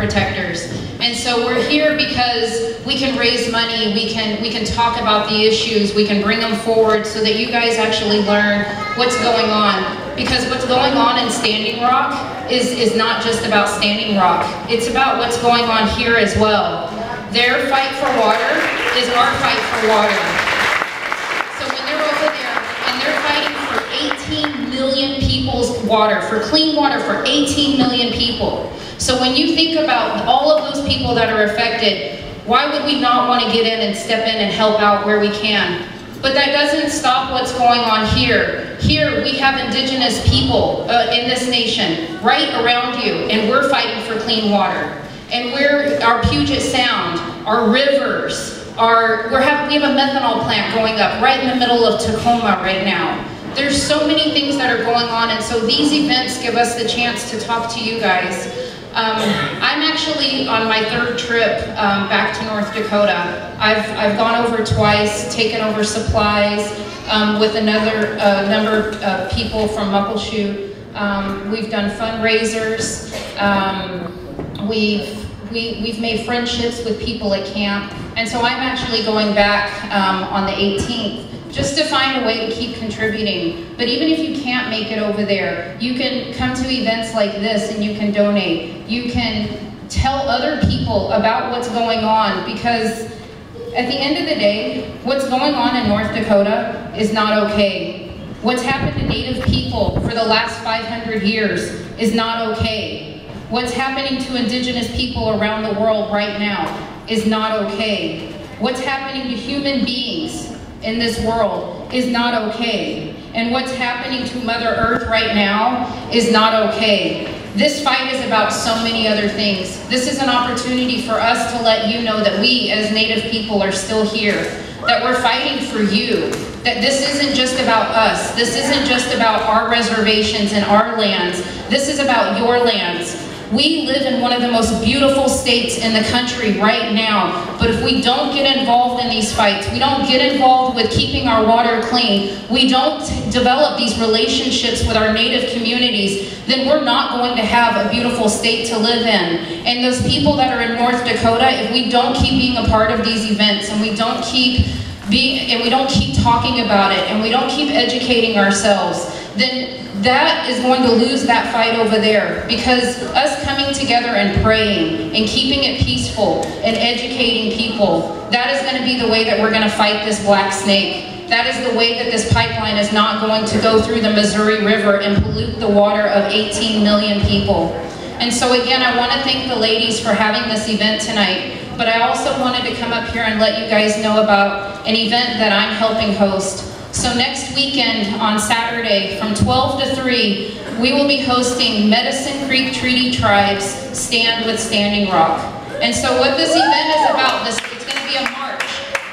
protectors. And so we're here because we can raise money, we can, we can talk about the issues, we can bring them forward so that you guys actually learn what's going on. Because what's going on in Standing Rock is, is not just about Standing Rock. It's about what's going on here as well. Their fight for water is our fight for water. So when they're over there and they're fighting for 18 million people's water, for clean water for 18 million people, so when you think about all of those people that are affected, why would we not want to get in and step in and help out where we can? But that doesn't stop what's going on here. Here we have indigenous people uh, in this nation right around you, and we're fighting for clean water. And we're, our Puget Sound, our rivers, our, we're have, we have a methanol plant going up right in the middle of Tacoma right now. There's so many things that are going on, and so these events give us the chance to talk to you guys. Um, I'm actually on my third trip um, back to North Dakota. I've, I've gone over twice, taken over supplies um, with another uh, number of people from Muckleshoot. Um, we've done fundraisers. Um, we've, we, we've made friendships with people at camp. And so I'm actually going back um, on the 18th just to find a way to keep contributing. But even if you can't make it over there, you can come to events like this and you can donate. You can tell other people about what's going on because at the end of the day, what's going on in North Dakota is not okay. What's happened to Native people for the last 500 years is not okay. What's happening to indigenous people around the world right now is not okay. What's happening to human beings in this world is not okay. And what's happening to Mother Earth right now is not okay. This fight is about so many other things. This is an opportunity for us to let you know that we as Native people are still here, that we're fighting for you, that this isn't just about us. This isn't just about our reservations and our lands. This is about your lands. We live in one of the most beautiful states in the country right now, but if we don't get involved in these fights, we don't get involved with keeping our water clean, we don't develop these relationships with our native communities, then we're not going to have a beautiful state to live in. And those people that are in North Dakota, if we don't keep being a part of these events and we don't keep being, and we don't keep talking about it and we don't keep educating ourselves, then that is going to lose that fight over there because us coming together and praying and keeping it peaceful and educating people, that is going to be the way that we're going to fight this black snake. That is the way that this pipeline is not going to go through the Missouri River and pollute the water of 18 million people. And so again, I want to thank the ladies for having this event tonight, but I also wanted to come up here and let you guys know about an event that I'm helping host. So next weekend on Saturday from 12 to 3, we will be hosting Medicine Creek Treaty Tribes Stand with Standing Rock. And so what this event is about, this it's going to be a march,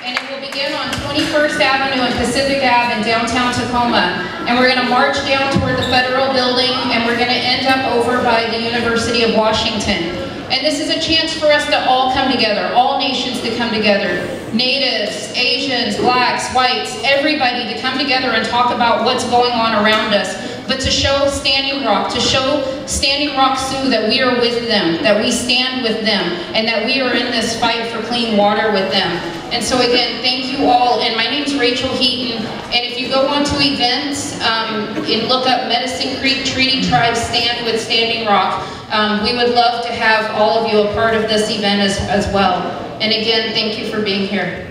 and it will begin on 21st Avenue and Pacific Ave in downtown Tacoma. And we're going to march down toward the federal building, and we're going to end up over by the University of Washington. And this is a chance for us to all come together, all nations to come together. Natives, Asians, blacks, whites, everybody to come together and talk about what's going on around us. But to show Standing Rock, to show Standing Rock Sioux that we are with them, that we stand with them, and that we are in this fight for clean water with them. And so again, thank you all. And my name Rachel Heaton. And if you go onto events um, and look up Medicine Creek Treaty Tribe Stand with Standing Rock, um, we would love to have all of you a part of this event as, as well. And again, thank you for being here.